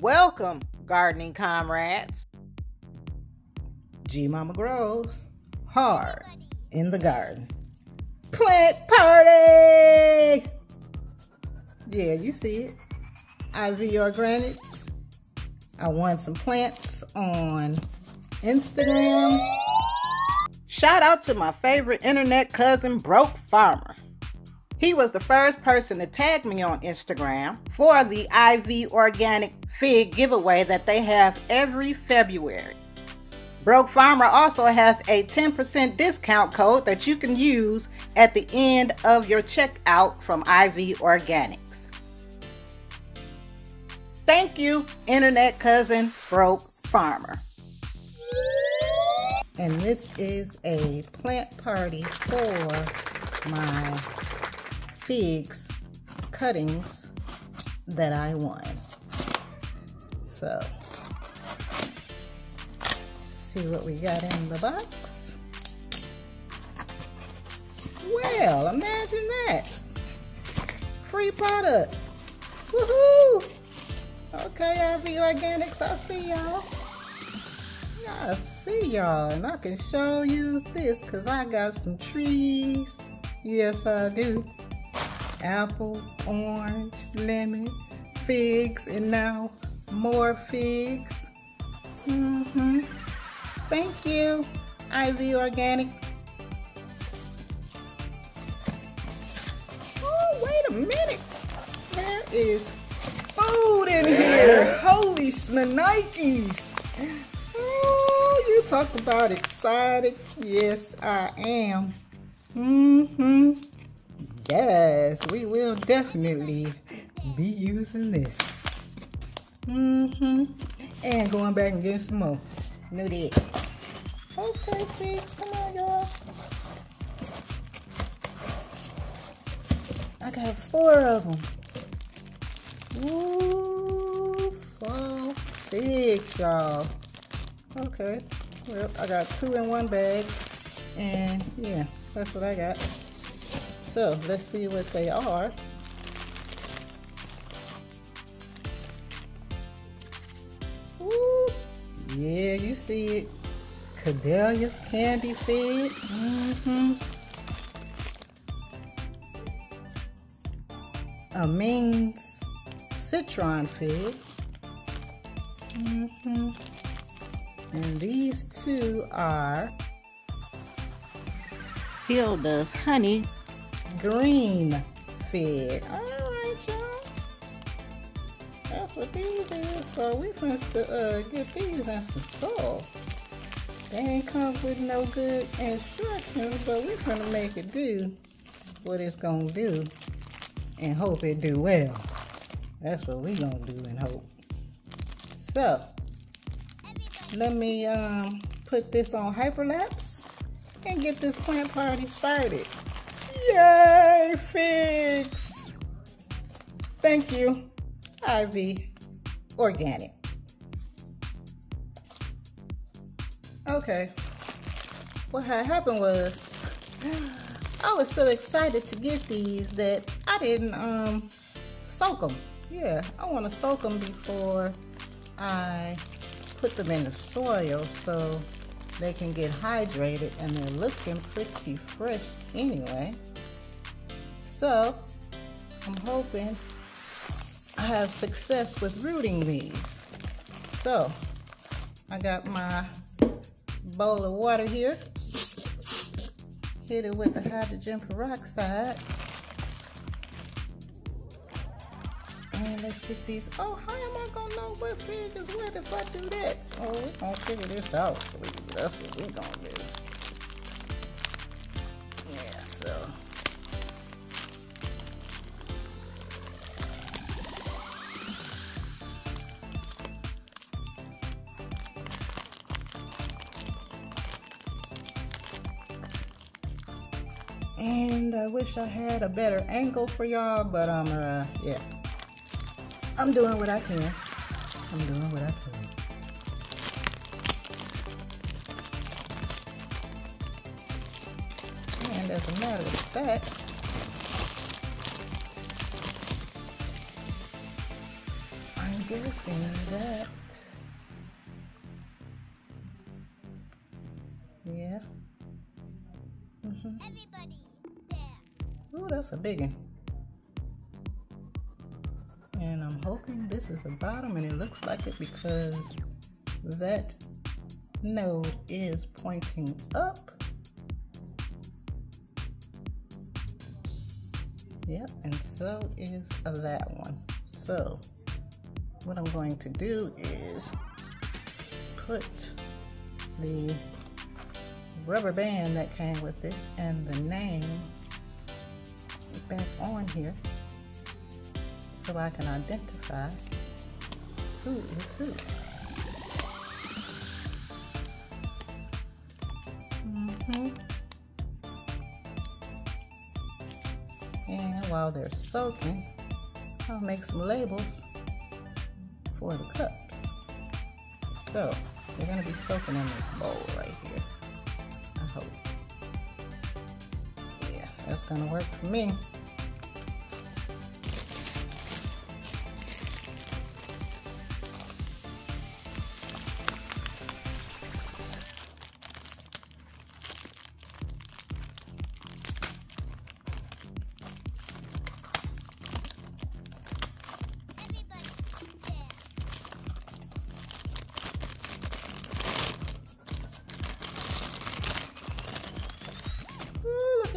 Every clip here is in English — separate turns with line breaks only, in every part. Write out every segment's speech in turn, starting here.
Welcome, gardening comrades. G Mama grows hard in the garden. Plant party! Yeah, you see it. IV Organics. I won some plants on Instagram. Shout out to my favorite internet cousin, Broke Farmer. He was the first person to tag me on Instagram for the IV Organic Fig giveaway that they have every February. Broke Farmer also has a 10% discount code that you can use at the end of your checkout from IV Organics. Thank you, Internet Cousin Broke Farmer. And this is a plant party for my figs cuttings that I won. So, see what we got in the box. Well, imagine that. Free product. Woohoo! Okay, IV Organics, I'll see y'all. I see y'all, and I can show you this because I got some trees. Yes, I do. Apple, orange, lemon, figs, and now more figs. Mm-hmm. Thank you, IV Organics. Oh, wait a minute. There is food in here. Holy snikes. Oh, you talk about excited. Yes, I am. Mm-hmm. Yes, we will definitely be using this. Mm-hmm. And going back and getting some more. Knew that. Okay, figs, come on, y'all. I got four of them. Ooh, four y'all. Okay, well, I got two in one bag. And yeah, that's what I got. So let's see what they are. Yeah, you see it. Cadelia's candy fig. Mm-hmm. Amin's citron fig. Mm-hmm. And these two are Hilda's honey green fig. Alright, y'all. That's what these is. So we must uh, get these in some soil. They ain't come with no good instructions, but we're gonna make it do what it's gonna do and hope it do well. That's what we gonna do and hope. So, let me um, put this on hyperlapse and get this plant party started. Yay, figs! Thank you, IV Organic. Okay, what had happened was I was so excited to get these that I didn't um, soak them. Yeah, I want to soak them before I put them in the soil so they can get hydrated and they're looking pretty fresh anyway. So I'm hoping I have success with rooting these. So I got my bowl of water here. Hit it with the hydrogen peroxide. And let's get these. Oh, how am I gonna know what fig is what if I do that? Oh, we're gonna figure this out. That's what we're gonna do. Wish I had a better angle for y'all, but um, uh, yeah. I'm doing what I can. I'm doing what I can. And as a matter of fact, I'm guessing that. A big one. And I'm hoping this is the bottom and it looks like it because that node is pointing up. Yep, and so is that one. So what I'm going to do is put the rubber band that came with this and the name back on here so I can identify who is who. Mm -hmm. And while they're soaking, I'll make some labels for the cups. So, they're going to be soaking in this bowl right here. I hope. Yeah, that's going to work for me.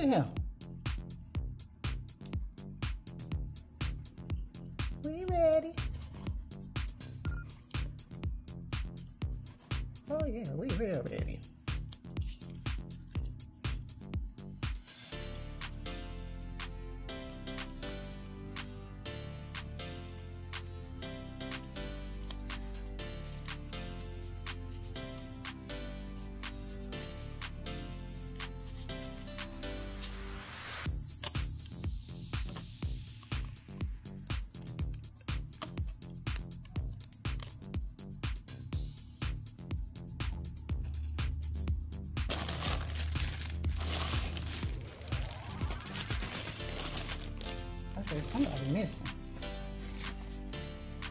At him. There's somebody missing.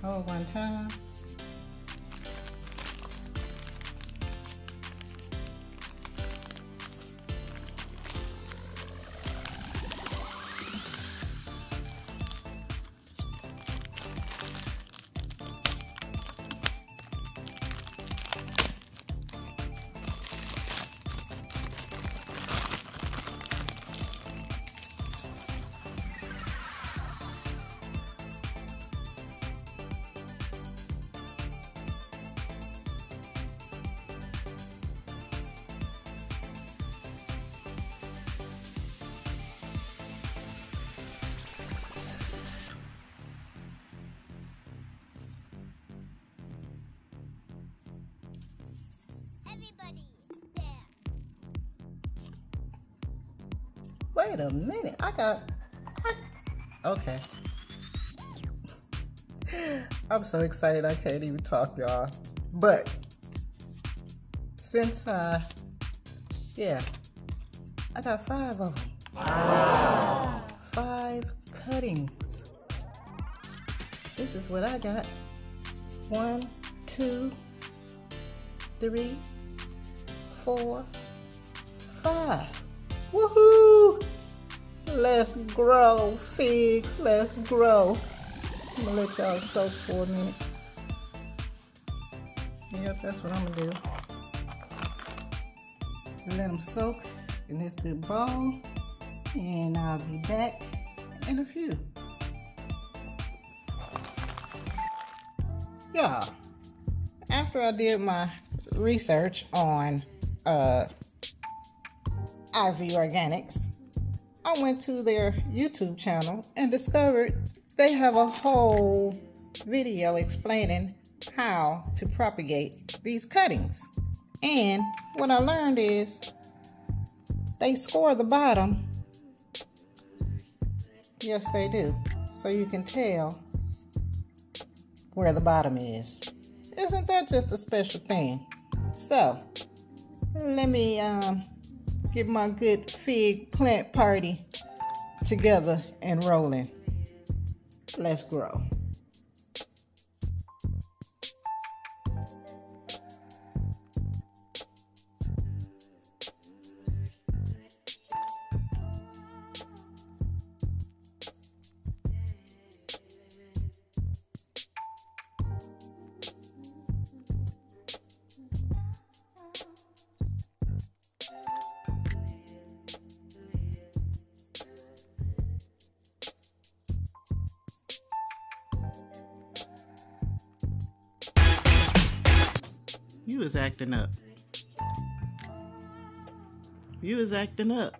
Oh, one time. Wait a minute. I got. I, okay. I'm so excited I can't even talk, y'all. But since uh, yeah, I got five of them. Wow. Five cuttings. This is what I got. One, two, three, four, five. Woohoo! Let's grow, figs. Let's grow. I'm gonna let y'all soak for a minute. Yep, that's what I'm gonna do. Let them soak in this good bowl. And I'll be back in a few. Yeah. After I did my research on uh, IV Organics, I went to their YouTube channel and discovered they have a whole video explaining how to propagate these cuttings. And what I learned is they score the bottom. Yes, they do. So you can tell where the bottom is. Isn't that just a special thing? So, let me um, get my good fig plant party together and rolling. Let's grow. You was acting up. You was acting up.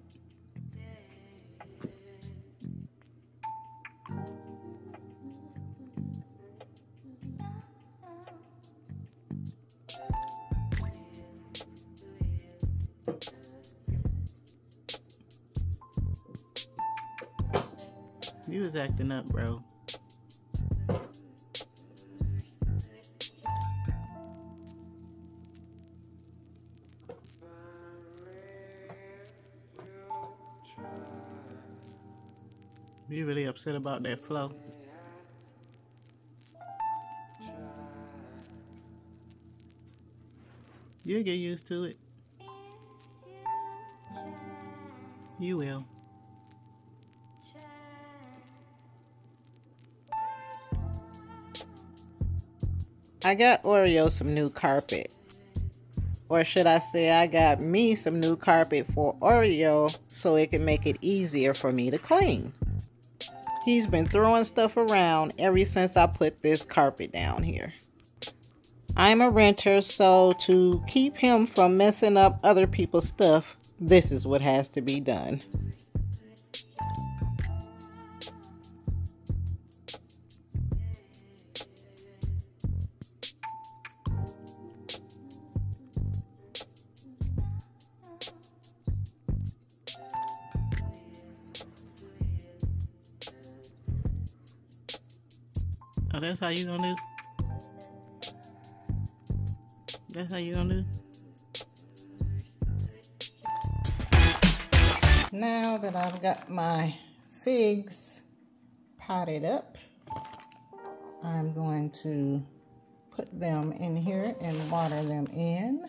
You was acting up, bro. Upset about that flow? You'll get used to it. You will. I got Oreo some new carpet. Or should I say, I got me some new carpet for Oreo so it can make it easier for me to clean. He's been throwing stuff around ever since I put this carpet down here. I'm a renter, so to keep him from messing up other people's stuff, this is what has to be done. Oh, that's how you gonna do? That's how you gonna do? Now that I've got my figs potted up, I'm going to put them in here and water them in.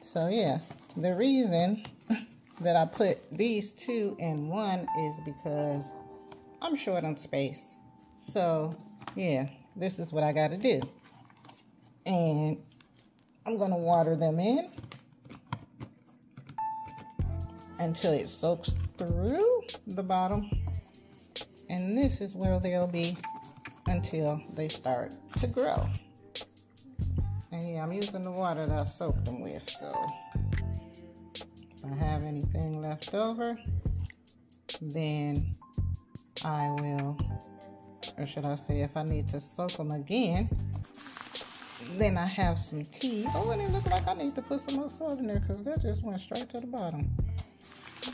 So yeah, the reason that I put these two in one is because I'm short on space. So, yeah, this is what I got to do. And I'm going to water them in until it soaks through the bottom. And this is where they'll be until they start to grow. And yeah, I'm using the water that I soaked them with. So if I have anything left over, then I will, or should I say, if I need to soak them again, then I have some tea. Oh, and it look like I need to put some more salt in there because that just went straight to the bottom.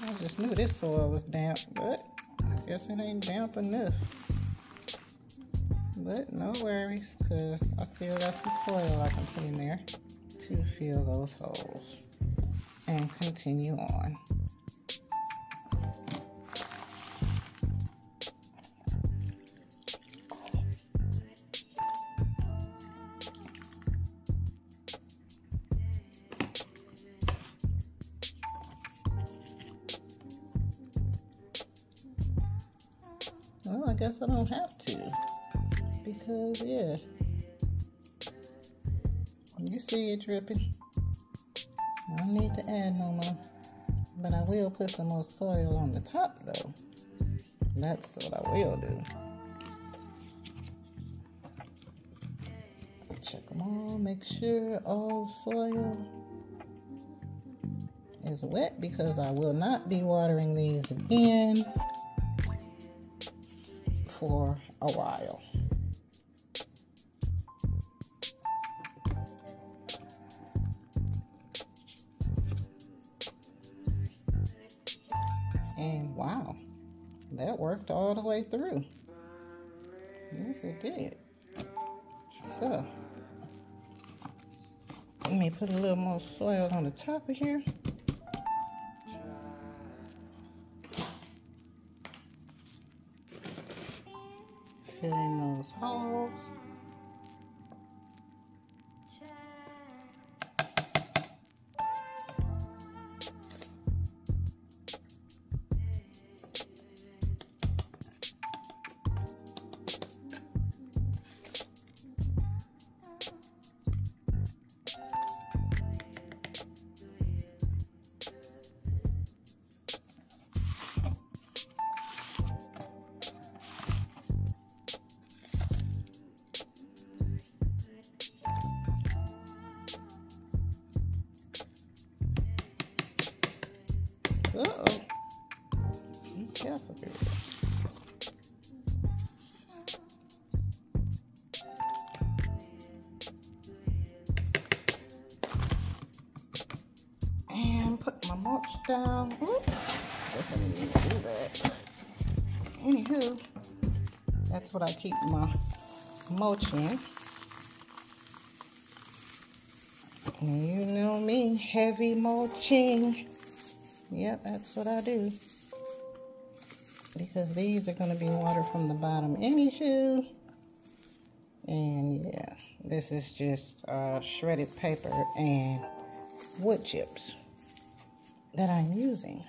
I just knew this soil was damp, but I guess it ain't damp enough. But no worries, because I still got some soil I can put in there to fill those holes and continue on. Guess I don't have to. Because, yeah. You see it dripping. I don't need to add no more. But I will put some more soil on the top, though. That's what I will do. Check them all. Make sure all soil is wet because I will not be watering these again for a while. And wow, that worked all the way through. Yes, it did. So, let me put a little more soil on the top of here. Fill in those holes. Uh-oh. Girl. And put my mulch down. Guess I didn't do that. Anywho, that's what I keep my mulch in. You know me, heavy mulching. Yep, that's what I do. Because these are going to be water from the bottom anywho. And yeah, this is just uh, shredded paper and wood chips that I'm using.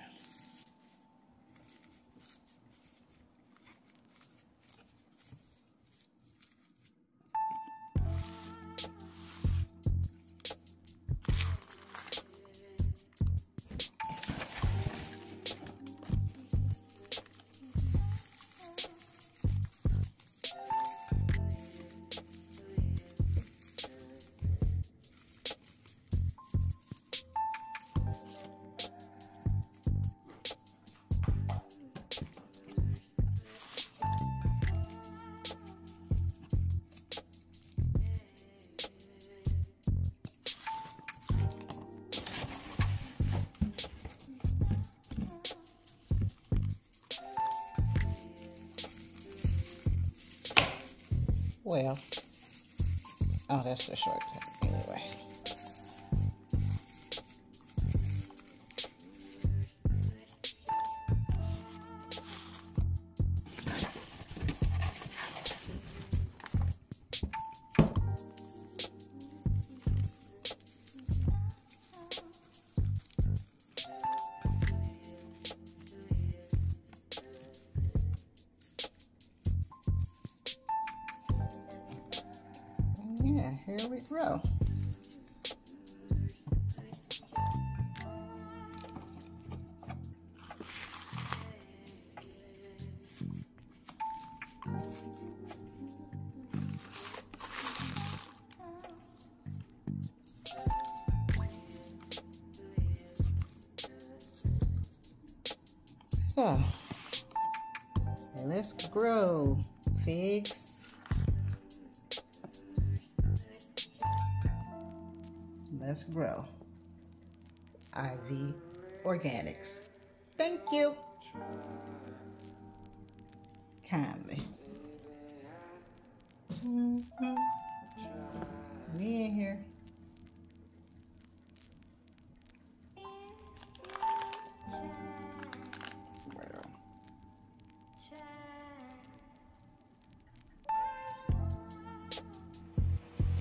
Well, oh, that's the shortcut grow. So, let's grow figs. Grow. IV Organics. Thank you. Kindly. We in here.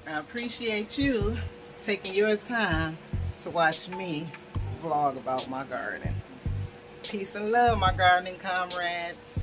I appreciate you taking your time to watch me vlog about my garden. Peace and love, my gardening comrades.